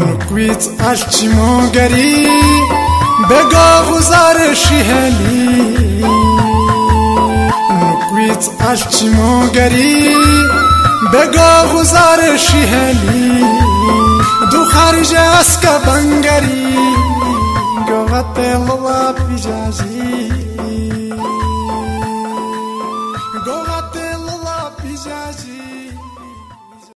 نکویت الچی مگری بگا غزار شیهلی. نکویت الچی مگری بگا غزار شیهلی. دو خارج از کبنگری. گوهت لوا پیجاجی گوهت